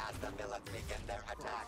as the villains begin their attack.